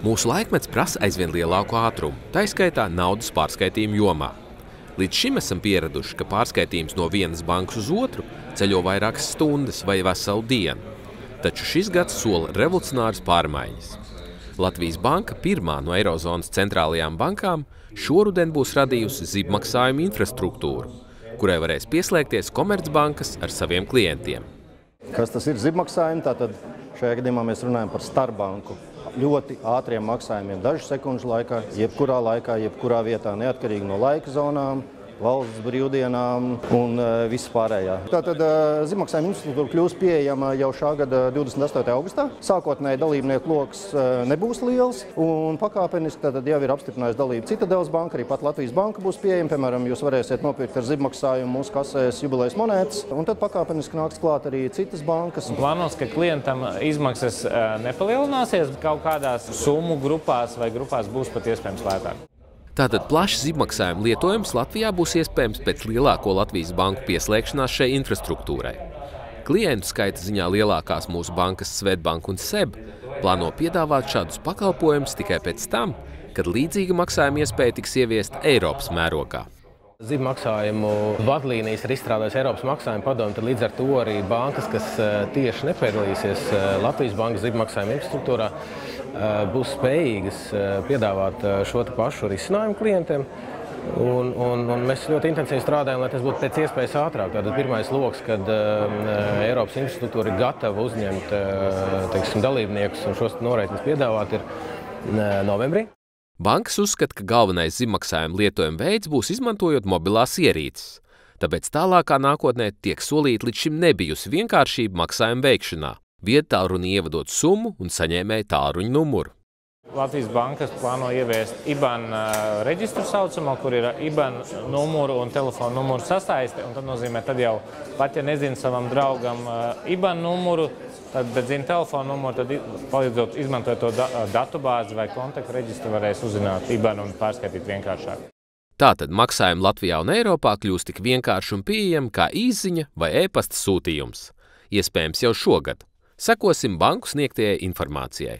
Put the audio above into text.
Mūsu laikmets prasa aizvien lielāku ātrumu, tā izskaitā naudas pārskaitījumu jomā. Līdz šim esam pieraduši, ka pārskaitījums no vienas bankas uz otru ceļo vairākas stundas vai veselu dienu. Taču šis gads sola revolucionāras pārmaiņas. Latvijas banka, pirmā no Eirozonas centrālajām bankām, šoruden būs radījusi zibmaksājumu infrastruktūru, kurai varēs pieslēgties komercbankas ar saviem klientiem. Kas tas ir zibmaksājumi? Tātad šajā gadījumā mēs runājam par starpbanku ļoti ātriem maksājumiem, dažu sekundžu laikā, jebkurā laikā, jebkurā vietā, neatkarīgi no laika zonām valsts brīvdienām un uh, viss pārējā. Tātad uh, zemaksājuma infrastruktūra kļūs pieejama jau šā gada 28. augustā. Sākotnēji dalībnieku lokus uh, nebūs liels un pakāpeniski tad jau ir apstiprinājusi dalība Citadels banka, arī pat Latvijas banka būs pieejama. Piemēram, jūs varēsiet nopirkt ar zemaksājumu mūsu kasēs jubilejas monētas, un tad pakāpeniski nāks klāt arī citas bankas. Plānos, ka klientam izmaksas nepalielināsies kaut kādās summu grupās vai grupās būs pat iespējams lētāk. Tātad plašs zibmaksājuma lietojums Latvijā būs iespējams pēc lielāko Latvijas banku pieslēgšanās šai infrastruktūrai. Klientu skaita ziņā lielākās mūsu bankas Svetbank un SEB plāno piedāvāt šādus pakalpojumus tikai pēc tam, kad līdzīga maksājuma iespēja tiks ieviesta Eiropas mērogā. Zibu maksājumu vadlīnijas ir izstrādājis Eiropas maksājuma padomu, tad līdz ar to arī bankas, kas eh, tieši nepiedalīsies eh, Latvijas bankas zibu maksājuma infrastruktūrā, Eh, būs spējīgas piedāvāt šo pašu risinājumu klientiem. Un, un, un mēs ļoti intensīvi strādājam, lai tas būtu pēc iespējas ātrāk. Tātad pirmais lokus, kad uh, Eiropas infrastruktūra ir gatava uzņemt uh, teiksim, dalībniekus un šos norēķinus piedāvāt, ir uh, novembrī. Bankas uzskata, ka galvenais zemaksājuma lietojuma veids būs izmantojot mobilās ierīces. Tāpēc tālākā nākotnē tiek solīta līdz šim nebijusi vienkāršība maksājuma veikšanā viedtālruni ievadot summu un saņēmēja tālruņa numuru. Latvijas bankas plāno ieviest IBAN reģistru saucamo, kur ir IBAN numuru un telefonu numuru sasaiste. Tas nozīmē, ka jau pat ja nezinu savam draugam IBAN numuru, tad, bet zina telefonu numuru, tad palīdzot izmantot to datu bāzi vai kontaktu reģistru, varēs uzzināt IBAN un pārskaitīt vienkāršāk. Tātad maksājumi Latvijā un Eiropā kļūst tik vienkārši un pieejami kā īsiņa vai e-pasta sūtījums. Iespējams jau šogad. Sekosim banku sniegtajai informācijai.